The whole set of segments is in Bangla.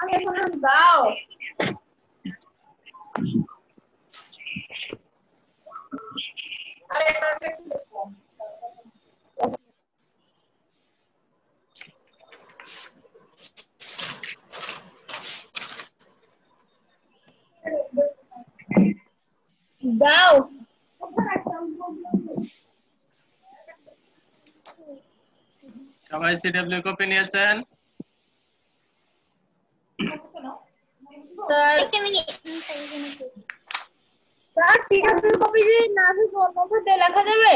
আমি এখন দাও আরে এটা একটু দেখো দাও সবাই সিডব্লিউ কপি নিয়েছেন স্যার। একটা মিনিট স্যার টিকার কপি যদি না অন্য খাতে লেখা যাবে?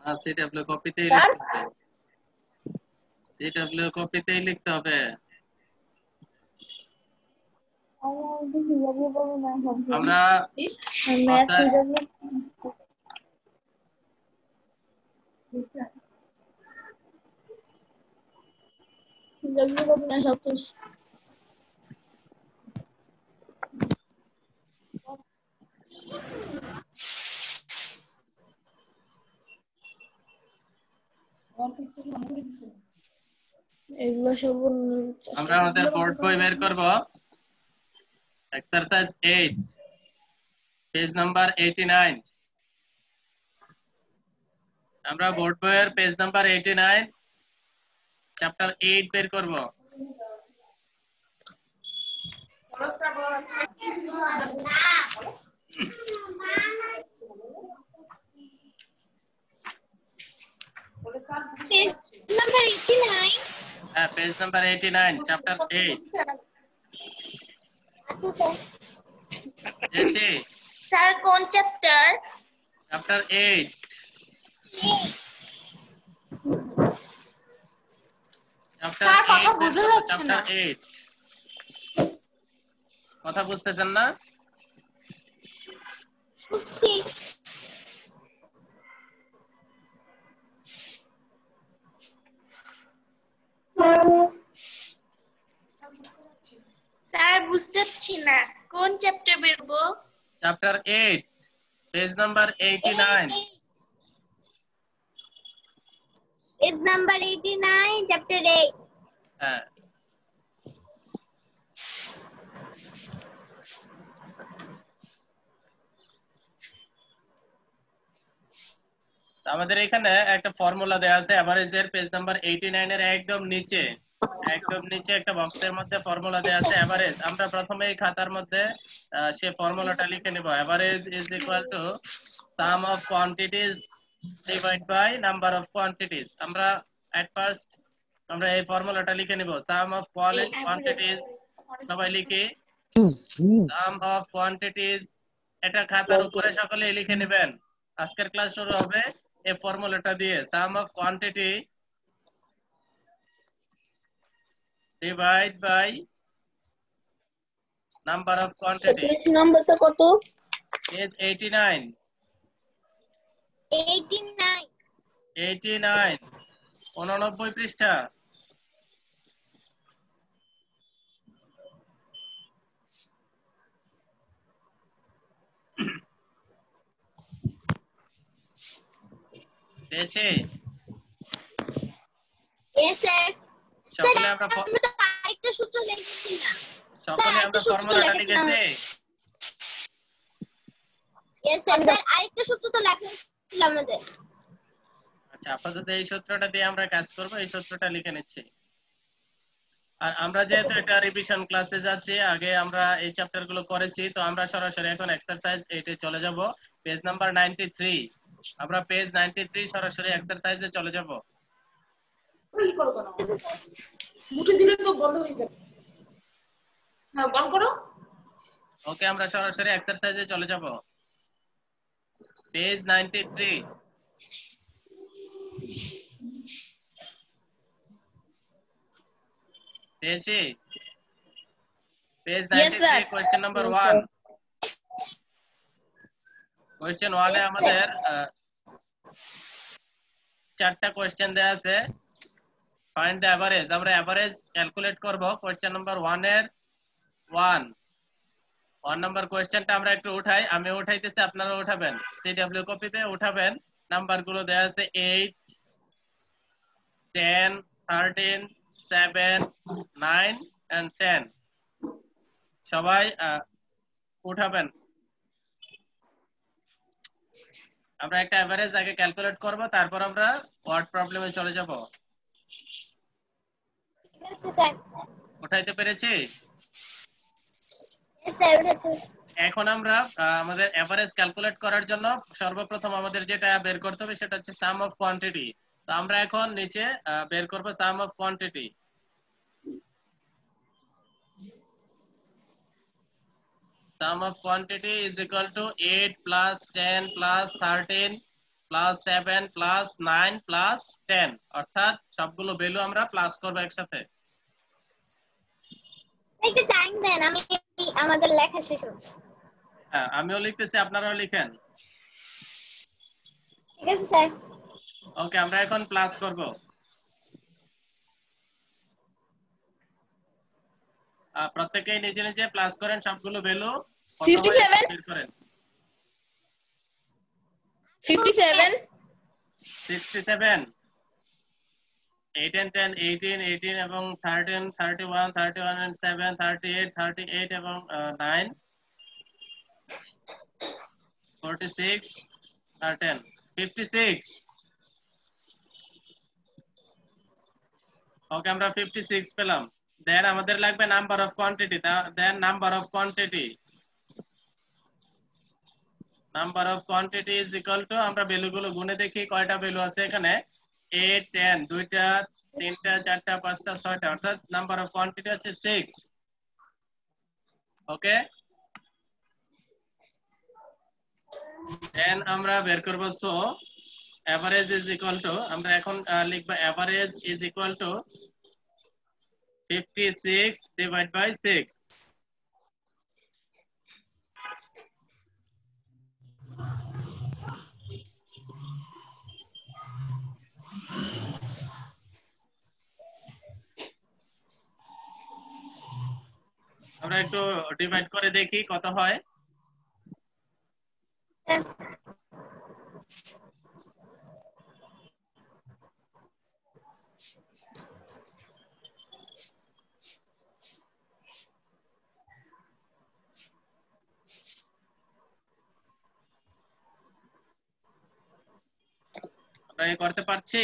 না সিডব্লিউ কপিতেই লিখতে হবে। সিডব্লিউ কপিতেই লিখতে হবে। আমরা ম্যাথ অর্থাৎ- সব কিছু এগুলো সব আমরা আমাদের বোর্ড বই বের করব। এক্সারসাইজ 8 পেজ নাম্বার 89 আমরা বোর্ড বইয়ের পেজ নাম্বার 89 চ্যাপ্টার 8 বের করব। পেজ নাম্বার 89 হ্যাঁ পেজ নাম্বার 89 চ্যাপ্টার 8 আচ্ছা স্যার দেখছি স্যার কোন চ্যাপ্টার চ্যাপ্টার 8 কথা 8 বোঝা যাচ্ছে না। কথা বুঝতেছেন না? বুঝছি। স্যার বুঝতে পারছি না। কোন চ্যাপ্টার বেরবো? Chapter 8 page number 89 page number 89 chapter 8 হ্যাঁ। আমাদের এখানে একটা ফর্মুলা দেওয়া আছে এভারেজের পেজ নাম্বার 89 এর একদম নিচে একদম নিচে একটা বক্সের মধ্যে ফর্মুলা দেওয়া আছে এভারেজ আমরা প্রথমে এই খাতার মধ্যে সে ফর্মুলাটা লিখে নেব। Average is equal to sum of quantities divide by number of quantities আমরা এট ফার্স্ট আমরা এই ফর্মুলাটা লিখে নিব। সাম অফ কোয়ান্টিটিজ সবাই লিখি। সাম অফ কোয়ান্টিটিজ এটা খাতার উপরে সকলে লিখে নেবেন। আজকের ক্লাস শুরু হবে এই ফর্মুলাটা দিয়ে। Sum of quantity divide by number of quantity নাম্বারটা কত? পেজ 89 89 89 89 পৃষ্ঠা। পেয়েছে। ইয়েস স্যার সকলে আমরা আরেকটা সূত্র লিখেছিলাম সকলে আমরা ফর্মুলাটা। লিখেছি। ইয়েস স্যার আরেকটা সূত্র তো লেখা ছিল আমাদের। আচ্ছা আপাতত এই সূত্রটা দিয়ে আমরা কাজ করব এই সূত্রটা লিখে নিচ্ছি। আর আমরা যেহেতু এটা রিভিশন ক্লাসে যাচ্ছি আগে আমরা এই চ্যাপ্টারগুলো করেছি তো আমরা সরাসরি এখন এক্সারসাইজ এইটে চলে যাব পেজ নাম্বার 93 আমরা পেজ 93 সরাসরি এক্সারসাইজে চলে যাব। কি মুঠে দিলে তো বন্ধ হয়ে যাবে। হ্যাঁ বন্ধ করো। ওকে আমরা সরাসরি এক্সারসাইজে চলে যাব। পেজ 93 পেয়েছি page Yes, sir. 93 question number 1 question 1 এ আমাদের আহ, চারটা কোশ্চেন দেয়া আছে ফাইন্ড দ্য এভারেজ আমরা এভারেজ ক্যালকুলেট করব কোশ্চেন নাম্বার 1 এর 1 ওয়ান নাম্বার কোয়েশ্চেনটা আমরা একটু উঠাই। আমি উঠাইতেছি আপনারা উঠাবেন। সিডব্লিউ কপিতে উঠাবেন। নাম্বারগুলো দেয়া আছে এইট 10 13 7 9 and 10 সবাই উঠাবেন। আমরা একটা এভারেজ আগে ক্যালকুলেট করব তারপর আমরা ওয়ার্ড প্রবলেমে চলে যাব। উঠাইতে পেরেছি? এখন আমরা আমাদের এভারেজ ক্যালকুলেট করার জন্য সর্বপ্রথম আমাদের যেটা বের করতে হবে সেটা হচ্ছে সাম অফ কোয়ান্টিটি তো আমরা এখন নিচে বের করব sum of quantity sum of quantity is equal to 8 plus 10 plus 13 plus 7 plus 9 plus 10 অর্থাৎ সবগুলো ভ্যালু আমরা প্লাস করব একসাথে। একটু টাইম দেন আমি আমাদের লেখা শেষ হোক হ্যাঁ আমিও লিখতেছি আপনারাও লিখেন। ঠিক আছে স্যার। ওকে আমরা এখন প্লাস করব। আহ, প্রত্যেকেই নিজে নিজে প্লাস করেন সবগুলো ভ্যালু 57 করেন। 57 67 8 and 10 18 18 এবং 13 31 31 and 7 38 38 এবং uh, 9 46 আর 10 56 ওকে আমরা 56 পেলাম। দেন আমাদের লাগবে number of quantity then number of quantity number of quantity is equal to আমরা ভ্যালুগুলো গুনে দেখি কয়টা ভ্যালু আছে এখানে। 8 10 দুইটা, তিনটা, চারটা, পাঁচটা, ছয়টা, অর্থাৎ নাম্বার অফ কোয়ান্টিটি হচ্ছে 6 ওকে দেন আমরা বের করব so average is equal to আমরা এখন লিখব average is equal to 56 divide by 6 আমরা একটু ডিভাইড করে দেখি কত হয়। আমরা কি করতে পারছি?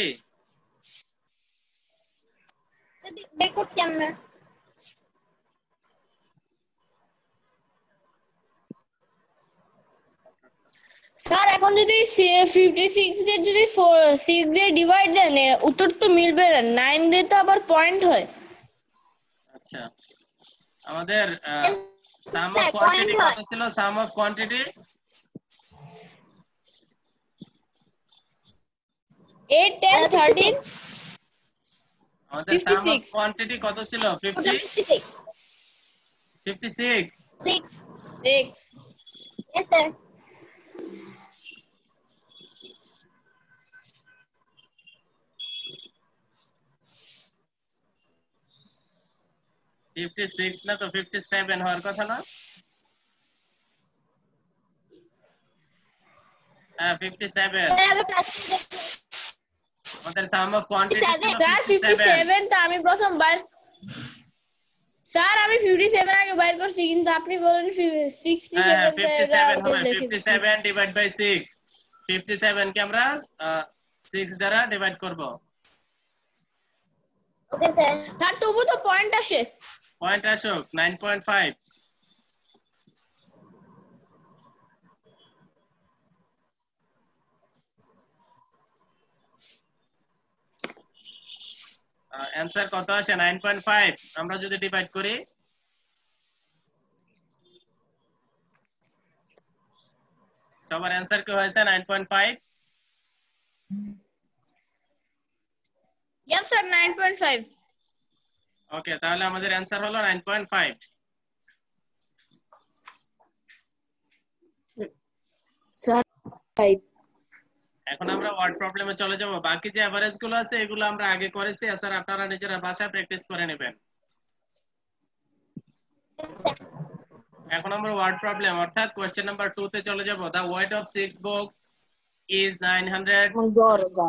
বের করছি আমরা। স্যার এখন যদি ফিফটি সিক্স দিয়ে যদি সিক্স দিয়ে ডিভাইড দেন উত্তর তো মিলবে। না নাইন দিয়ে তো আবার পয়েন্ট হয়। আচ্ছা। আমাদের সাম অফ কোয়ান্টিটি কত ছিল? Sum of quantity eight ten thirteen আমাদের সাম অফ 56 কোয়ান্টিটি কত ছিল? ওটা 50 56 56 6 six yes sir fifty six না তো ফিফটি সেভেন হওয়ার কথা না হ্যাঁ ফিফটি সেভেন আমাদের সাম অফ কোয়ান্টিটি স্যার 57 তা আমি প্রথম বার স্যার আমি 57 আগে বাইর করছি কিন্তু আপনি বলেন 67 হবে 57 ডিভাইড বাই 6 57 কে আমরা 6 দ্বারা ডিভাইড করব। ওকে স্যার স্যার তবু তো পয়েন্ট আসে। পয়েন্ট আসুক 9.5 অ্যান্সার কত আসে? নাইন পয়েন্ট ফাইভ আমরা যদি ডিভাইড করি। সবার অ্যান্সার কি হয়েছে? Nine point five yes sir nine point five okay তাহলে আমাদের অ্যান্সার হলো nine point five sir five এখন আমরা ওয়ার্ড প্রবলেমে চলে যাব। বাকি যে এভারেজগুলো আছে এগুলো আমরা আগে করেছি। স্যার আপনারা নিজেরা বাসায় প্র্যাকটিস করে নেবেন। এখন আমরা ওয়ার্ড প্রবলেম অর্থাৎ কোশ্চেন নাম্বার 2 তে চলে যাব। The weight of 6 book is 924 বড় গা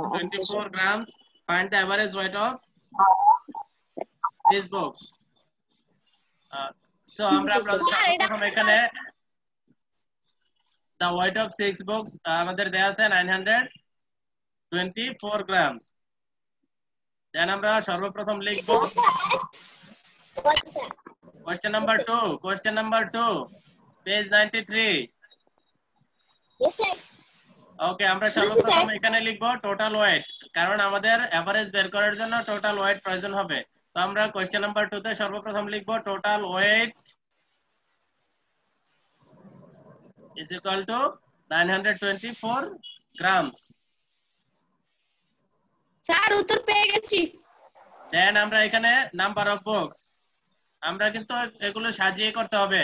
grams find the average weight of this box uh, so আমরা প্রথম এখানে the weight of six box uh, আমাদের দেয়া আছে 924 grams. দেন আমরা সর্বপ্রথম লিখব। Question number 2 question number 2 page 93 Yes, ওকে আমরা সর্বপ্রথম এখানে লিখব টোটাল ওয়েট কারণ আমাদের এভারেজ বের করার জন্য টোটাল ওয়েট প্রয়োজন হবে। তো আমরা কোশ্চেন নাম্বার 2 তে সর্বপ্রথম লিখব total weight is equal to 924 grams. Sir উত্তর পেয়ে গেছি। দেন আমরা এখানে নাম্বার অফ বক্স আমরা কিন্তু এগুলো সাজিয়ে করতে হবে।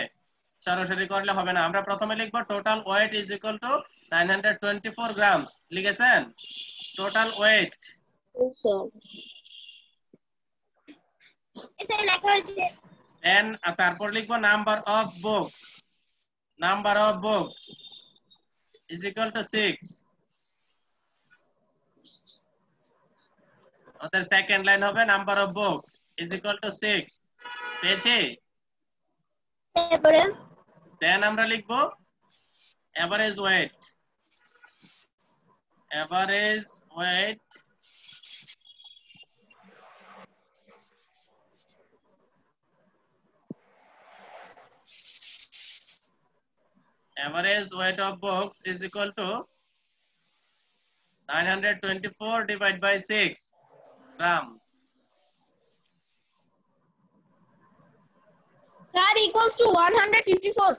সরাসরি করলে হবে না। আমরা প্রথমে লিখব total weight is equal to 924 grams লিখেছেন total weight Yes, sir. Yes, sir, লেখা হয়েছে। দেন তারপর লিখব number of books number of books is equal to 6 আমাদের সেকেন্ড লাইন হবে number of books is equal to 6 পেয়েছি? তারপরে দেন আমরা লিখব average weight average weight average weight of box is equal to 924 divided by 6 gram. Sir equals to 154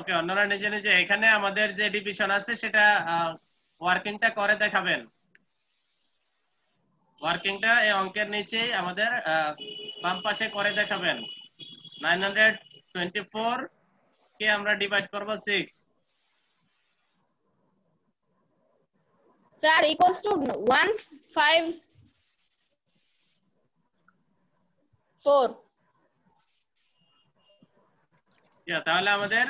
okay অন্যরা নিজে নিজে এখানে আমাদের যে ডিভিশন আছে সেটা ওয়ার্কিংটা করে দেখাবেন। ওয়ার্কিংটা এই অঙ্কের নিচেই আমাদের বাম পাশে করে দেখাবেন। 924 কে আমরা ডিভাইড করব 6 স্যার ইকুয়ালস টু 154 ইয়া তাহলে আমাদের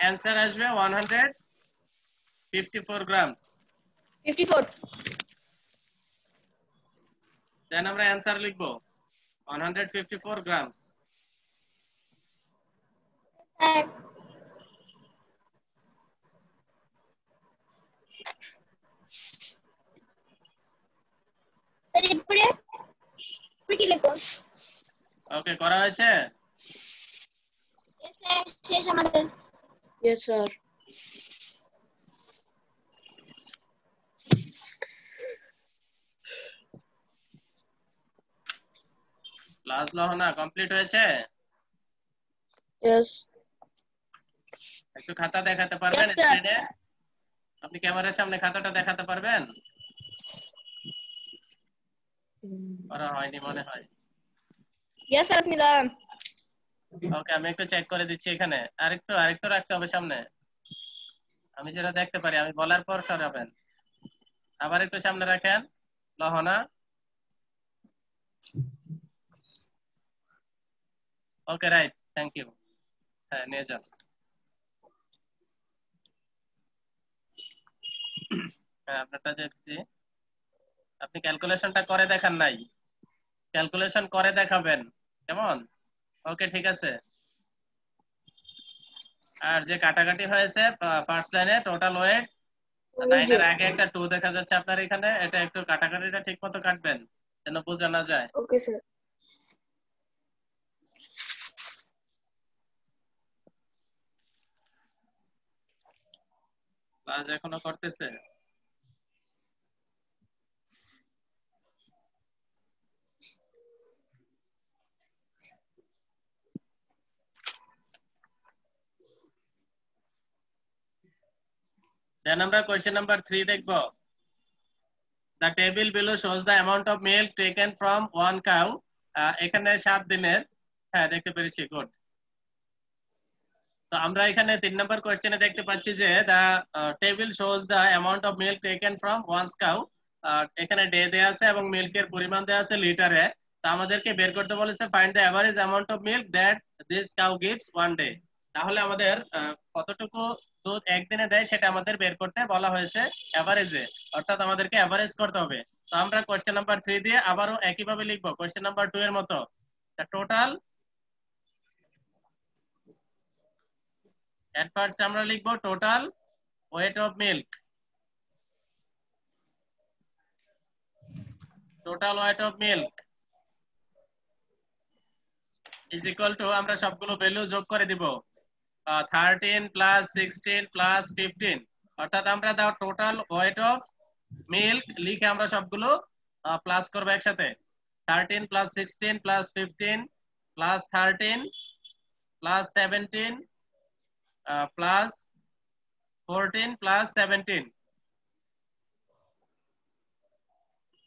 অ্যানসার আসবে 154 গ্রামস 54 দেন আমরা অ্যানসার লিখব 154 গ্রামস স্যার স্যার এরপরে কি লিখব? ওকে করা হয়েছে? Yes, স্যার শেষ আমাদের। Sir. ক্লাস লহনা কমপ্লিট হয়েছে? Yes. একটু খাতা দেখাতে পারবেন স্ক্রিনে আপনি ক্যামেরার সামনে খাতাটা দেখাতে পারবেন? করা হয়নি মনে হয়। ইয়েস স্যার আপনি দাঁড়ান। ওকে আমি একটু চেক করে দিচ্ছি এখানে। আরেকটু আরেকটু রাখতে হবে সামনে। আমি যেটা দেখতে পারি আমি বলার পর সরাবেন। আবার একটু সামনে রাখেন। লহনা। ওকে রাইট থ্যাংক ইউ হ্যাঁ নিয়ে যান। হ্যাঁ আপনারটা দেখছি। আপনি ক্যালকুলেশনটা করে দেখান নাই। ক্যালকুলেশন করে দেখাবেন। কেমন? ওকে ঠিক আছে। আর যে কাটাকাটি হয়েছে ফার্স্ট লাইনে টোটাল ওয়েট নাইনের আগে একটা টু দেখা যাচ্ছে আপনার এখানে। এটা একটু কাটাকাটিটা ঠিক মতো কাটবেন যেন বোঝা না যায়। Okay, sir. কাজ এখনও করতেছে? দেন আমরা কোয়েশ্চেন নাম্বার 3 দেখব। Table below shows the amount of milk taken from one cow. আহ, এখানে সাত দিনের। হ্যাঁ দেখতে পেরেছি গুড তো আমরা এখানে তিন নম্বর কোয়েশ্চেনে দেখতে পাচ্ছি যে the table shows the amount of milk taken from one's cow এখানে ডে দেয়া আছে এবং মিল্কের পরিমাণ দেয়া আছে লিটারে তো আমাদেরকে বের করতে বলেছে find the average amount of milk that this cow gives one day তাহলে আমাদের কতটুকু দুধ একদিনে দেয়, সেটা আমাদের বের করতে বলা হয়েছে এভারেজে অর্থাৎ আমাদেরকে এভারেজ করতে হবে। তো আমরা কোশ্চেন নাম্বার থ্রি দিয়ে আবারও একইভাবে লিখব। কোশ্চেন নাম্বার টু এর মতো। টোটাল এট ফার্স্ট আমরা লিখব total weight of milk total weight of milk is equal to আমরা সবগুলো ভ্যালু যোগ করে দিব। Thirteen plus sixteen plus fifteen অর্থাৎ আমরা দাও টোটাল ওয়েট অফ মিল্ক লিখে আমরা সবগুলো প্লাস করব একসাথে। Thirteen plus sixteen plus fifteen plus thirteen plus seventeen plus fourteen plus seventeen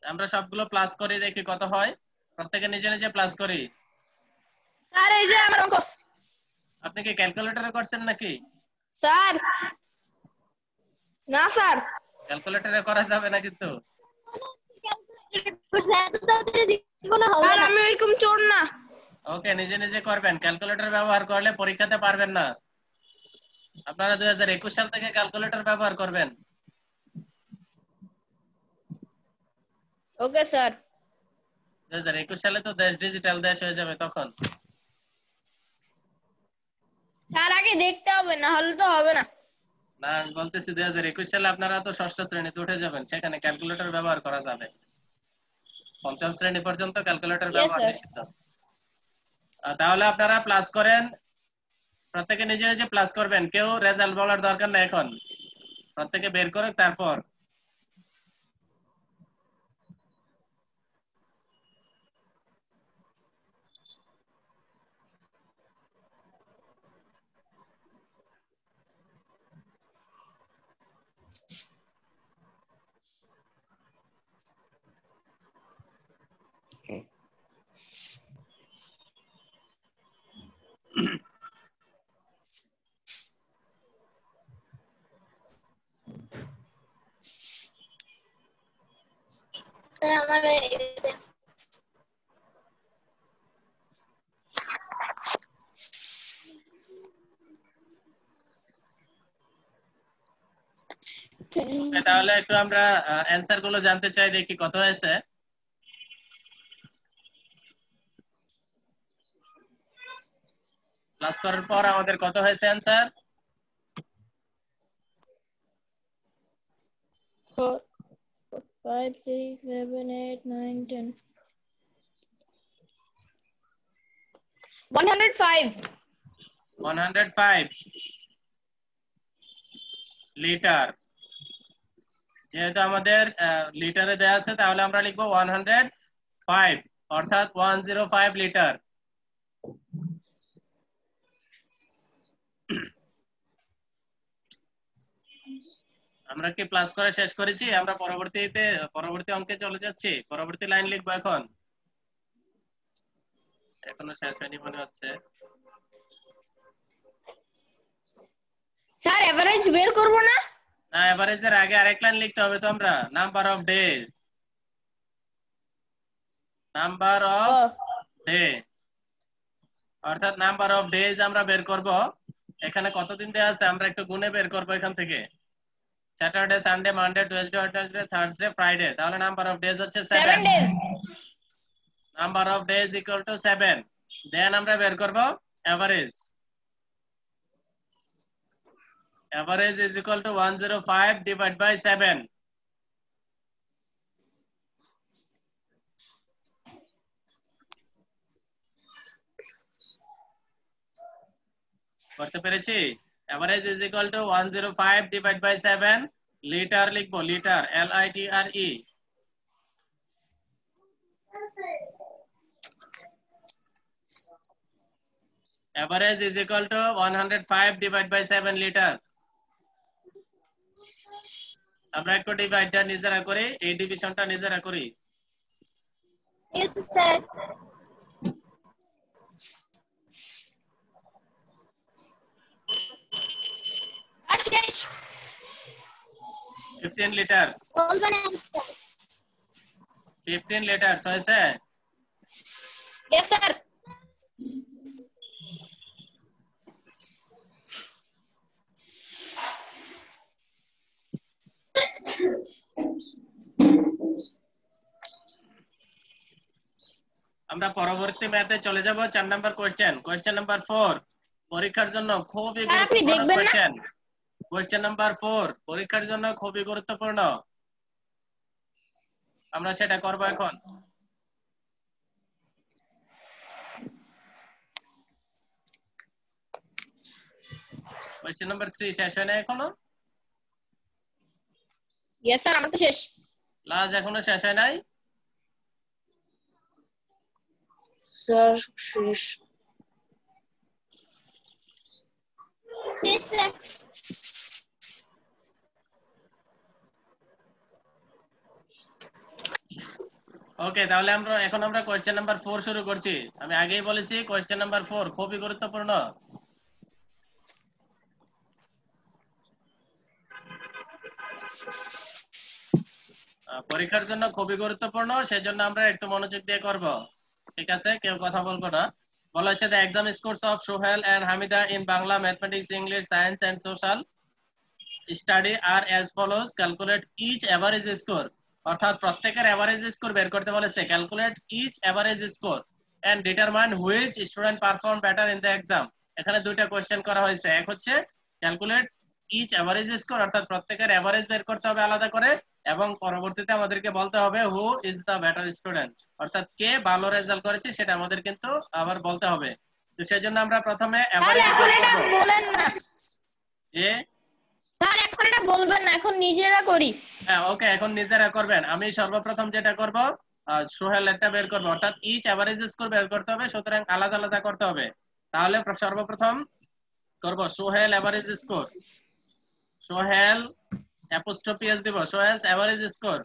আমরা সবগুলো প্লাস করি, দেখি কত হয়। প্রত্যেকে নিজে নিজে প্লাস করি। স্যার, এই যে আমার অঙ্ক। আপনি কি ক্যালকুলেটরে করছেন নাকি? স্যার। না স্যার। ক্যালকুলেটরে করা যাবে না কিন্তু। স্যার আমি ওইরকম চোর না। ওকে নিজে নিজে করবেন। ক্যালকুলেটর ব্যবহার করলে পরীক্ষাতে পারবেন না। আপনারা দুই হাজার একুশ সাল থেকে ক্যালকুলেটর ব্যবহার করবেন। Okay sir. দুই হাজার একুশ সালে তো দেশ ডিজিটাল দেশ হয়ে যাবে তখন। স্যার আগে দেখতে হবে না হলে তো হবে না। না আমি বলতেছি দুই হাজার একুশ সালে আপনারা তো ষষ্ঠ শ্রেণীতে উঠে যাবেন সেখানে ক্যালকুলেটর ব্যবহার করা যাবে। পঞ্চম শ্রেণি পর্যন্ত ক্যালকুলেটর ব্যবহার নিষিদ্ধ। তাহলে আপনারা প্লাস করেন প্রত্যেকে নিজে নিজে প্লাস করবেন কেউ রেজাল্ট বলার দরকার না এখন। প্রত্যেকে বের করে তারপর স্যার আমার হয়ে গেছে তাহলে একটু আমরা অ্যান্সারগুলো জানতে চাই দেখি কত হয়েছে। ক্লাস করার পর আমাদের কত হয়েছে answer five, six, seven, eight, nine, ten. One hundred five. 105 litre যেহেতু আমাদের লিটারে দেয়া আছে তাহলে আমরা লিখব 105 অর্থাৎ 105 লিটার আমরা কি প্লাস করে শেষ করেছি? আমরা পরবর্তীতে পরবর্তী অঙ্কে চলে যাচ্ছি। পরবর্তী লাইন লিখব এখন। এখনও শেষ হয়নি মনে হচ্ছে। স্যার এভারেজ বের করব না? না এভারেজের আগে আরেক লাইন লিখতে হবে তো আমরা। Number of days number of day অর্থাৎ নাম্বার অফ ডেজ আমরা বের করব। এখানে কতদিন দেয়া আছে? আমরা একটু গুণে বের করব এখান থেকে। Saturday Sunday Monday Tuesday Wednesday Thursday Friday তাহলে নাম্বার অফ ডেজ হচ্ছে seven 7 days number of days equal to 7 then আমরা বের করব average average is equal to 105 divided by 7 করতে পেরেছি? Average is equal to 105 divided by 7 litre লিখব litre L I T R E average is equal to 105 divided by 7 litre আমরা একটু ডিভাইডটা নিজেরা করি, এই ডিভিশনটা নিজেরা করি। ইয়েস স্যার আর শেষ। 15 লিটার বলবেন answer। 15 লিটার হয়েছে ইয়েস স্যার আমরা পরবর্তী ম্যাথে চলে যাব চার number question question number four পরীক্ষার জন্য খুবই গুরুত্বপূর্ণ দেখবেন না? কোয়েশ্চেন নাম্বার ফোর পরীক্ষার জন্য খুবই গুরুত্বপূর্ণ। আমরা সেটা করব এখন। কোয়েশ্চেন নাম্বার থ্রি শেষ হয় না এখনও? ইয়েস স্যার আমার তো শেষ। লাজ এখনও শেষ হয় নাই? স্যার শেষ। শেষ ওকে তাহলে আমরা, এখন আমরা কোয়েশ্চেন নাম্বার ফোর শুরু করছি। আমি আগেই বলেছি কোয়েশ্চেন নাম্বার ফোর খুবই গুরুত্বপূর্ণ। পরীক্ষার জন্য খুবই গুরুত্বপূর্ণ, সেজন্য আমরা একটু মনোযোগ দিয়ে করব। ঠিক আছে? কেউ কথা বলব না। বলা হচ্ছে the exam scores of Sohel and Hamida in Bangla mathematics English science and social study are as follows calculate each average score অর্থাৎ প্রত্যেকের এভারেজ স্কোর বের করতে বলেছে। Calculate each average score and determine which student perform better in the exam এখানে দুইটা কোশ্চেন করা হয়েছে। এক হচ্ছে ক্যালকুলেট ইচ এভারেজ স্কোর অর্থাৎ প্রত্যেকের এভারেজ বের করতে হবে আলাদা করে এবং পরবর্তীতে আমাদেরকে বলতে হবে who is the better student অর্থাৎ কে ভালো রেজাল্ট করেছে সেটা আমাদের কিন্তু আবার বলতে হবে। তো সেজন্য আমরা প্রথমে এভারেজ বলেন না। যে স্যার এখন এটা বলবেন না এখন নিজেরা করি। হ্যাঁ ওকে এখন নিজেরা করবেন। আমি সর্বপ্রথম যেটা করব সোহেল একটা বের করব। অর্থাৎ ইচ এভারেজ স্কোর বের করতে হবে সুতরাং আলাদা আলাদা করতে হবে। তাহলে সর্বপ্রথম করব Sohel average score Sohel apostrophe s দিব। Sohel average score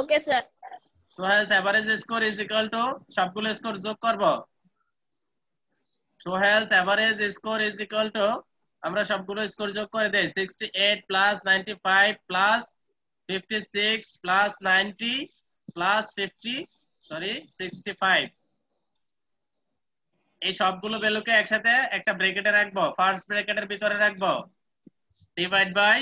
okay sir Sohel average score is equal to সবগুলো স্কোর যোগ করব। Sohel average score is equal to আমরা সবগুলো স্কোর যোগ করে দেই 68 plus 95 plus 56 plus 90 plus 50 sorry 65 এই সবগুলো ভ্যালুকে একসাথে একটা ব্র্যাকেটে রাখব ফার্স্ট ব্র্যাকেটের ভিতরে রাখব ডিভাইড বাই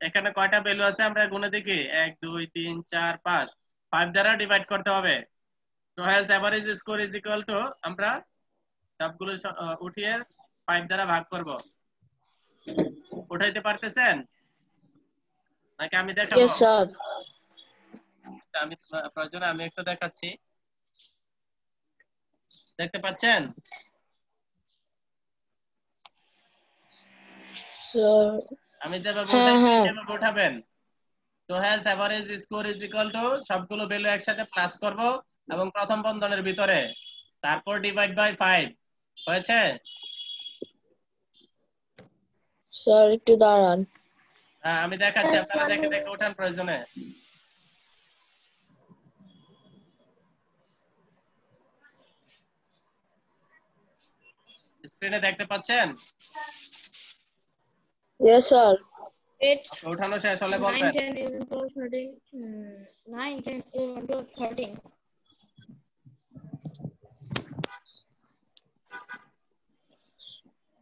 এখানে কয়টা ভ্যালু আছে আমরা গুণে দেখি, এক, দুই, তিন, চার, পাঁচ ফাইভ দ্বারা ডিভাইড করতে হবে। Sohel's average score is equal to আমরা সবগুলো উঠিয়ে ফাইভ দ্বারা ভাগ করব। উঠাইতে পারতেছেন? নাকি আমি দেখাবো? স্যার আমি প্রয়োজনে আমি একটু দেখাচ্ছি। দেখতে পাচ্ছেন? আমি যেভাবে হ্যাঁ, হ্যাঁ। সেভাবে উঠাবেন। Sohel's average score is equal to সবগুলো ভ্যালু একসাথে প্লাস করব এবং প্রথম বন্ধনের ভিতরে তারপর ডিভাইড বাই ফাইভ হয়েছে স্যার একটু দাঁড়ান। হ্যাঁ আমি দেখাচ্ছি আপনারা দেখে দেখে উঠান প্রয়োজনে। স্ক্রিনে দেখতে পাচ্ছেন? ইয়েস স্যার উঠানো শেষ হলে বলবেন। Ten eleven twelve thirteen nine ten eleven twelve thirteen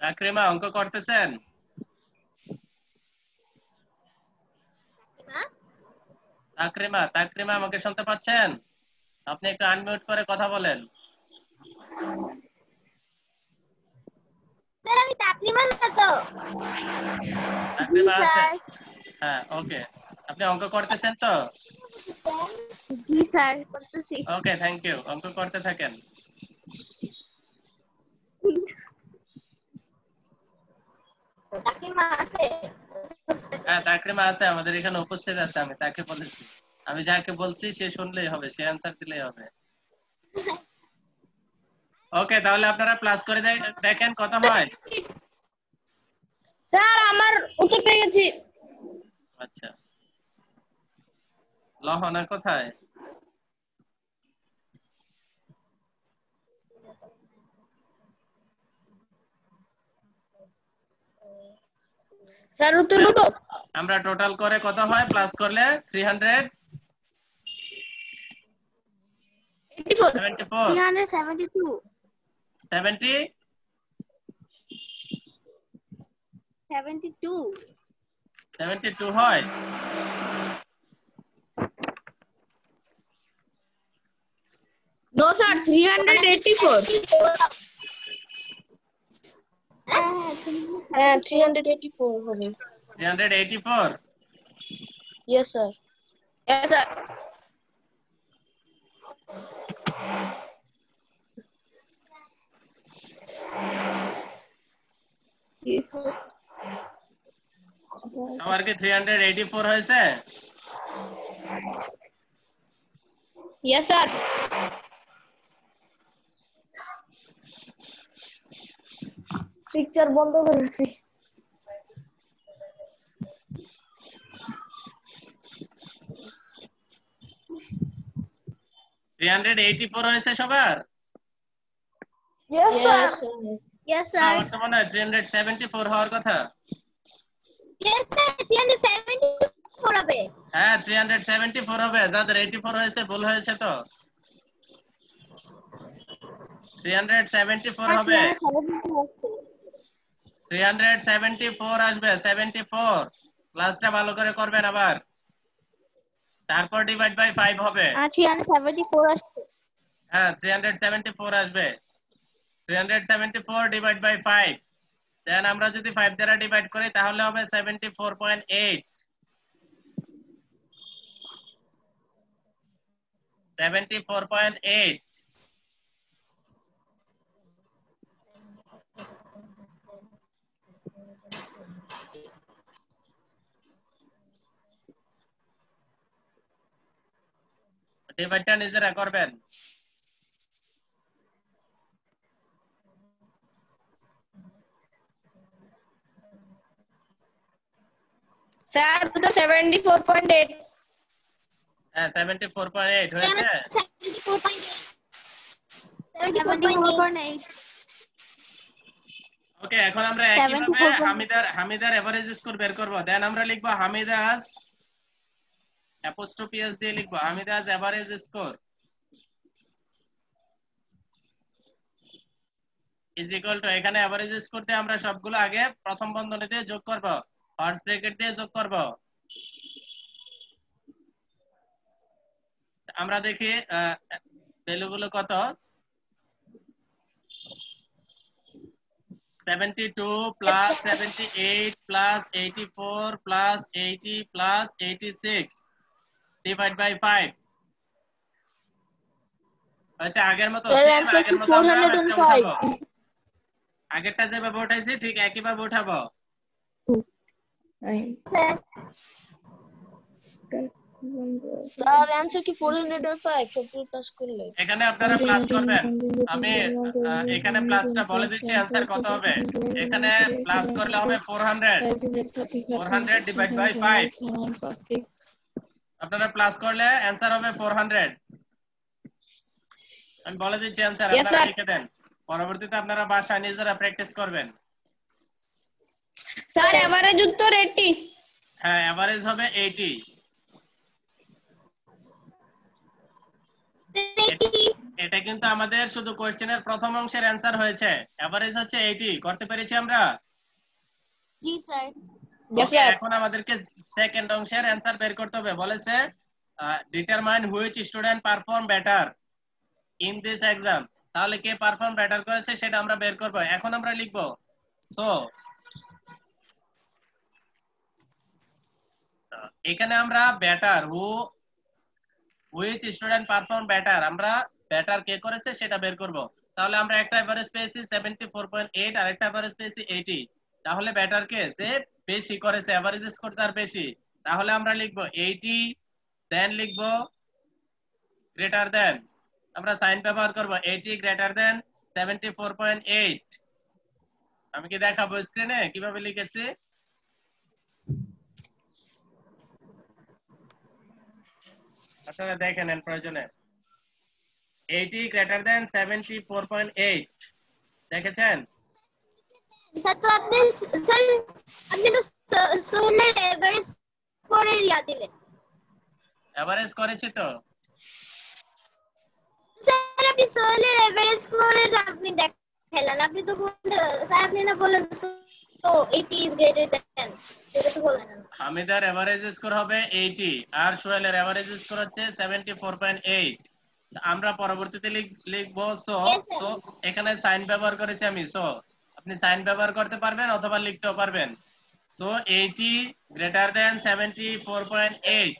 Akrima অঙ্ক করতেছেন তাকরিমা তাকরিমা আমাকে শুনতে পাচ্ছেন? আপনি একটু আনমিউট করে কথা বলেন। স্যার আমি তাকরিমা না তো। তাকরিমা আছে? হ্যাঁ ওকে আপনি অঙ্ক করতেছেন তো? জি স্যার করতেছি। ওকে থ্যাংক ইউ অঙ্ক করতে থাকেন। তাকরিমা আছে? হ্যাঁ তাকরিমা আছে আমাদের এখানে উপস্থিত আছে আমি তাকে বলেছি। আমি যাকে বলছি সে শুনলেই হবে সে অ্যান্সার দিলেই হবে। ওকে তাহলে আপনারা প্লাস করে দেখেন কত হয়। স্যার আমার উত্তর পেয়ে গেছি। আচ্ছা। লহনা কোথায়? স্যার উত্তর বলব আমরা টোটাল করে কত হয়? প্লাস করলে three hundred 84 seventy four 372 seventy 72 seventy two হয়। নো স্যার 384 হ্যাঁ 384 হবে three hundred eighty four yes sir Yes, sir. আমার কি থ্রি হান্ড্রেড এইটি ফোর হয়েছে? Yes, sir. পিকচার বন্ধ করেছি। থ্রি হান্ড্রেড এইটি ফোর হয়েছে সবার? থ্রি হান্ড্রেড সেভেন্টি ফোর হওয়ার কথা। 374 হ্যাঁ থ্রি হান্ড্রেড সেভেন্টি ফোর হবে। যাদের এইটি ফোর হয়েছে ভুল হয়েছে তো। থ্রি হান্ড্রেড সেভেন্টি ফোর হবে। 374 আসবে 74 ক্লাসটা ভালো করে করবেন আবার। তারপর ডিভাইড বাই 5 হবে। 374 আসবে। হ্যাঁ 374 আসবে। 374 ডিভাইড বাই 5 দেন আমরা যদি 5 দ্বারা ডিভাইড করি তাহলে হবে 74.8 74.8 ডিভাইডটা নিজেরা করবেন স্যার উত্তর 74.8 হ্যাঁ সেভেন্টি ফোর পয়েন্ট এইট হয়েছে 74.8 74.8 ওকে এখন আমরা একইভাবে হামিদার হামিদার এভারেজ স্কোর বের করব। দেন আমরা লিখব হামিদাস অ্যাপোস্ট্রোফি দিয়ে লিখব। Hamida's average score is equal to এখানে এভারেজ স্কোর দিয়ে আমরা সবগুলো আগে প্রথম বন্ধনীতে যোগ করব। ফার্স্ট ব্র্যাকেট দিয়ে যোগ করব। আমরা দেখি ভ্যালুগুলো কত? 72 plus 78 plus 84 plus 80 plus 86 divide by 5 আচ্ছা আগের মতো আগের মতো 405? ম্যাথটা উঠাবো আগেরটা যেভাবে উঠাইছি ঠিক একই ভাবে উঠাবো স্যার অ্যানসার কি 405 সবগুলো প্লাস করলে। এখানে আপনারা প্লাস করবেন। আমি এখানে প্লাসটা বলে দিচ্ছি অ্যান্সার কত হবে? এখানে প্লাস করলে হবে 400 400 ডিভাইড বাই 5 আপনারা প্লাস করলে অ্যান্সার হবে 400 আমি বলে দিচ্ছি অ্যান্সার Yes, আপনারা লিখে দেন। পরবর্তীতে আপনারা বাসায় নিজেরা প্র্যাকটিস করবেন। স্যার এভারেজ উত্তর 80 হ্যাঁ এভারেজ হবে 80 এটা কিন্তু আমাদের শুধু কোশ্চেনের প্রথম অংশের অ্যান্সার হয়েছে। এভারেজ হচ্ছে 80 করতে পেরেছি আমরা? জি স্যার. এখন আমাদেরকে সেকেন্ড অংশের অ্যান্সার বের করতে হবে। বলেছে determine which student perform better in this exam তাহলে কে পারফর্ম বেটার করেছে সেটা আমরা বের করব। এখন আমরা লিখব। সো এখানে আমরা better who which student perform better আমরা বেটার কে করেছে সেটা বের করব। তাহলে আমরা একটা এভারেজ পেয়েছি 74.8 আর একটা এভারেজ পেয়েছি 80 তাহলে বেটার কে সে বেশি করেছে এভারেজ স্কোর যার বেশি, তাহলে আমরা লিখব 80 দেন লিখব গ্রেটার দেন আমরা সাইন ব্যবহার করব 80 গ্রেটার দেন 74.8 আমি কি দেখাবো স্ক্রিনে কীভাবে লিখেছি? আপনারা দেখে নেন প্রয়োজনে। 80 গ্রেটার দেন 74.8 দেখেছেন? স্যার তো আপনি স্যার আপনি তো সোহেলের এভারেজ স্কোরের ইয়া দিলেন। এভারেজ করেছি তো? স্যার আপনি সোহেলের এভারেজ স্কোরের আপনি দেখালেন। আপনি তো বললেন- স্যার আপনি না বললেন তো 80 ইজ গ্রেটার দ্যান এটা তো বললেন না। হামিদার এভারেজ স্কোর হবে 80 আর সোহেলের এভারেজ স্কোর হচ্ছে 74.8 আমরা পরবর্তীতে লিখ- লিখব সো এখানে সাইন ব্যবহার করেছি আমি সো আপনি সাইন ব্যবহার করতে পারবেন অথবা লিখতেও পারবেন। So 80 greater than 74.8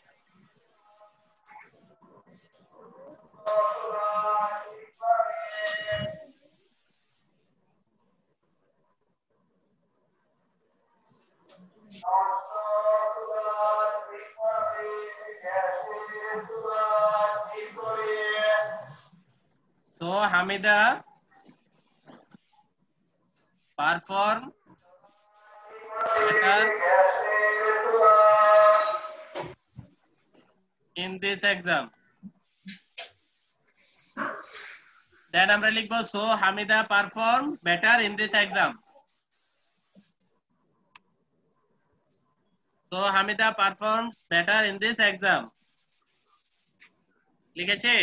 So Hamida perform better in this exam. Then আমরা লিখবো so Hamida perform better in this exam. So Hamida performs better in this exam. লিখেছি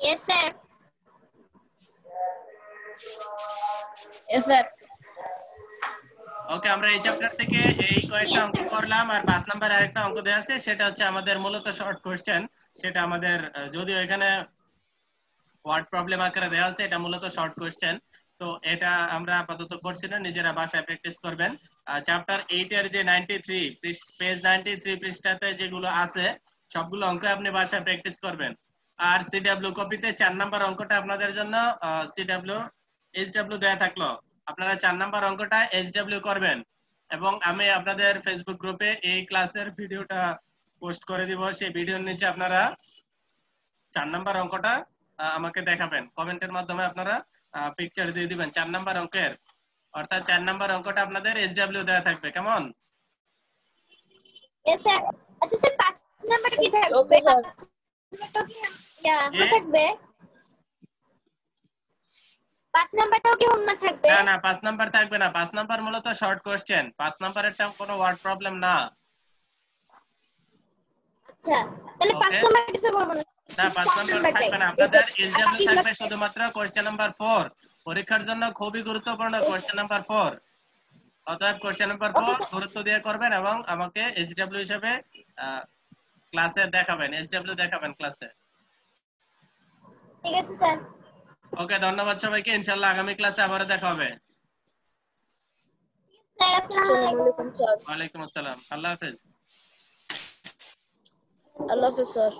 yes sir Yes, sir. Okay আমরা এই চ্যাপ্টার থেকে এই কয়েকটা অঙ্ক করলাম আর পাঁচ নাম্বার আরেকটা অঙ্ক দেওয়া আছে সেটা হচ্ছে আমাদের মূলত শর্ট কোশ্চেন সেটা আমাদের যদিও এখানে ওয়ার্ড প্রবলেম আকারে দেওয়া আছে এটা মূলত শর্ট কোশ্চেন তো এটা আমরা আপাতত করছি না নিজেরা বাসায় প্র্যাকটিস করবেন। চ্যাপ্টার এইট এর যে ninety three page ninety three পৃষ্ঠাতে যেগুলো আছে সবগুলো অঙ্ক আপনি বাসায় প্র্যাকটিস করবেন। আর সিডাব্লিউ কপিতে চার নাম্বার অঙ্কটা আপনাদের জন্য সিডাব্লিউ এইচডাব্লিউ দেয়া থাকল। আপনারা চার নাম্বার অঙ্কটা এইচডাব্লিউ করবেন এবং আমি আপনাদের ফেসবুক গ্রুপে এই ক্লাসের ভিডিওটা পোস্ট করে দিব। সেই ভিডিওর নিচে আপনারা চার নাম্বার অঙ্কটা আমাকে দেখাবেন। কমেন্টের মাধ্যমে আপনারা পিকচার দিয়ে দিবেন চার নাম্বার অঙ্কের। অর্থাৎ চার নাম্বার অঙ্কটা আপনাদের এইচডাব্লিউ দেয়া থাকবে। কেমন? স্যার আচ্ছা স্যার পাঁচ নাম্বারটা কি থাকবে? থাকবে? পাঁচ নাম্বারটাও কি হোমওয়ার্ক থাকবে? না না পাঁচ নাম্বার থাকবে না। পাঁচ নাম্বার মূলত শর্ট কোশ্চেন পাঁচ নাম্বারেরটা কোনো ওয়ার্ড প্রবলেম না। আচ্ছা তাহলে পাঁচ নাম্বার কিছু করব না। না পাঁচ নাম্বার থাকবে না। আপনাদের এসডাব্লিউ বাকিগুলো- থাকবে শুধুমাত্র কোশ্চেন নাম্বার ফোর পরীক্ষার জন্য খুবই গুরুত্বপূর্ণ কোশ্চেন নাম্বার ফোর অতএব কোশ্চেন নাম্বার Okay, ফোর গুরুত্ব দিয়ে করবেন এবং আমাকে এইচডাব্লিউ হিসেবে ক্লাসে দেখাবেন এইচডাব্লিউ দেখাবেন ক্লাসে ঠিক আছে স্যার ওকে ধন্যবাদ সবাইকে। ইনশাআল্লাহ আগামী ক্লাসে আবার দেখা হবে। ওয়ালাইকুম আসসালাম। আল্লাহ হাফেজ। আল্লাহ হাফেজ স্যার।